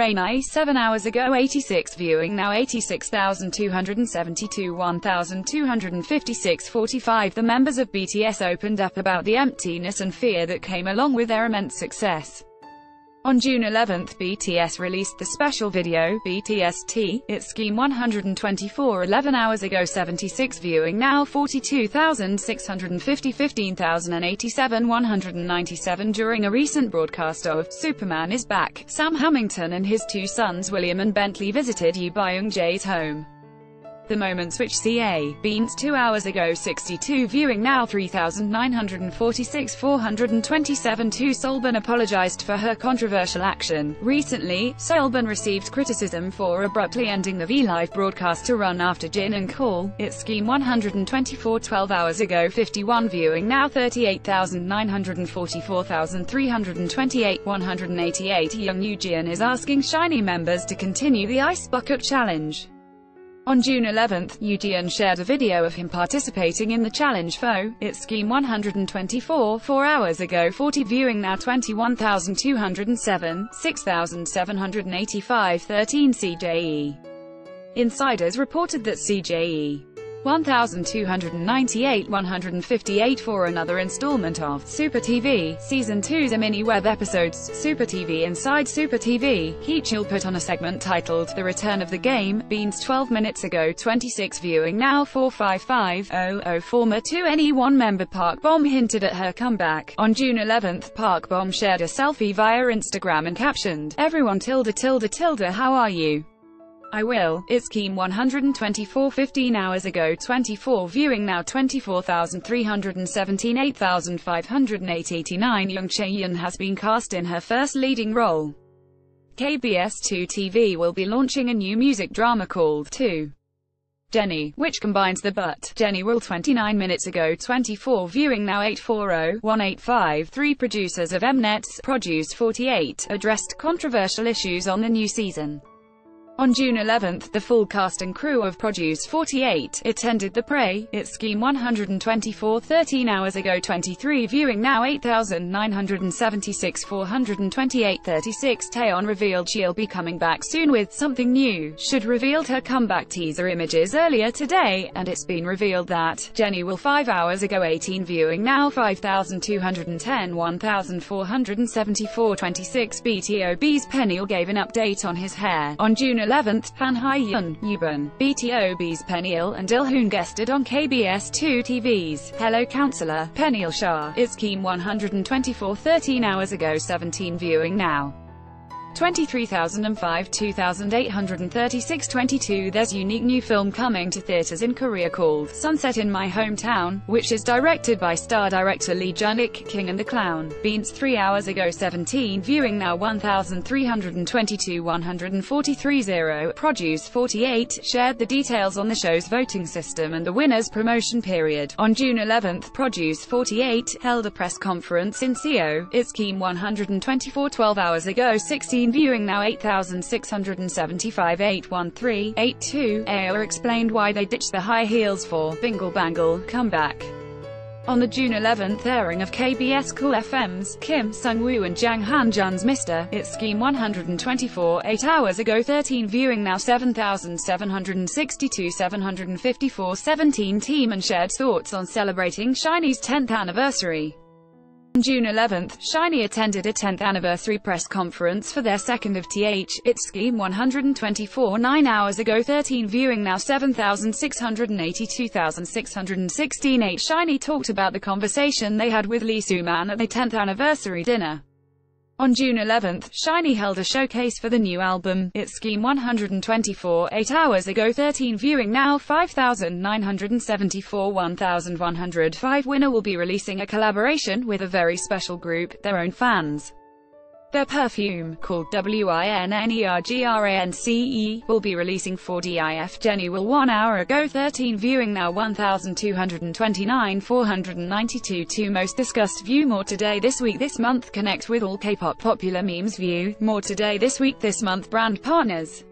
Rainai 7 hours ago 86 viewing now 86,272 1,256 45 The members of BTS opened up about the emptiness and fear that came along with their immense success. On June 11, BTS released the special video, BTS-T, its Scheme 124 11 hours ago 76 viewing now 42,650 15,087 197 during a recent broadcast of Superman is Back, Sam Hammington and his two sons William and Bentley visited Yoo Byung-jae's home. The Moments which ca. Beans 2 hours ago 62 viewing now 3,946 427 2 Seolbin apologized for her controversial action. Recently, Seolbin received criticism for abruptly ending the V-Live broadcast to run after Jin and Call, its scheme 124 12 hours ago 51 viewing now 38,944 328 188 Young Yoo is asking SHINee members to continue the Ice Bucket Challenge. On June 11, Yoo shared a video of him participating in the challenge for its scheme 124 4 hours ago 40 viewing now 21,207, 6,785 13 CJE. Insiders reported that CJE 1298 158 for another installment of Super TV, Season 2's mini web episodes, Super TV Inside Super TV, Heechul put on a segment titled The Return of the Game, Beans 12 minutes ago 26 viewing now 455.00 former 2NE1 member Park Bom hinted at her comeback. On June 11, Park Bom shared a selfie via Instagram and captioned, Everyone tilde tilde tilde how are you? I will. It's Keen 124 15 hours ago 24 viewing now 24,317 8,508 Young Yun has been cast in her first leading role. KBS2 TV will be launching a new music drama called 2. Jenny, which combines the but Jenny will 29 minutes ago 24 viewing now 840-185 three producers of Mnet's Produce 48 addressed controversial issues on the new season. On June 11, the full cast and crew of Produce 48 attended the Prey, its scheme 124 13 hours ago 23 viewing now 8,976 428 36 Taeyeon revealed she'll be coming back soon with something new, should revealed her comeback teaser images earlier today, and it's been revealed that Jenny will 5 hours ago 18 viewing now 5,210 1,474 26 BTOB's Peniel gave an update on his hair. On June 11th, Han Hye-yoon, Yubin, BTOB's Peniel and Ilhoon guested on KBS2 TV's Hello Counselor, Peniel Shah, is Keem 124 13 hours ago 17 viewing now. 23,005 2,836 22 There's unique new film coming to theaters in Korea called Sunset in My Hometown, which is directed by star director Lee Jun-ik, King and the Clown. Beans 3 hours ago 17 viewing now 1,322 143 0 Produce 48 shared the details on the show's voting system and the winner's promotion period. On June 11th Produce 48 held a press conference in Seo, its Keem 124 12 hours ago 16 viewing now 8,675 813, 82, AO explained why they ditched the high heels for Bingle Bangle, Comeback. On the June 11th airing of KBS Cool FM's Kim Sung-woo and Jang Han-jun's Mr. It's Scheme 124 8 hours ago 13 viewing now 7,762 754 17 team and shared thoughts on celebrating SHINee's 10th anniversary. On June 11, SHINee attended a 10th anniversary press conference for their second of TH, its Scheme 124 9 hours ago 13 viewing now 7,682,616 8 SHINee talked about the conversation they had with Lee Soo-man at the 10th anniversary dinner. On June 11, SHINee held a showcase for the new album, It's Scheme 124, 8 hours ago 13 viewing now 5,974 1,105 winner will be releasing a collaboration with a very special group, their own fans. Their perfume, called WINNERGRANCE, will be releasing 4DIF Jennie will 1 hour ago. 13 viewing now 1229 492 2 most discussed view more today this week. This month connect with all K-pop popular memes view more today this week. This month brand partners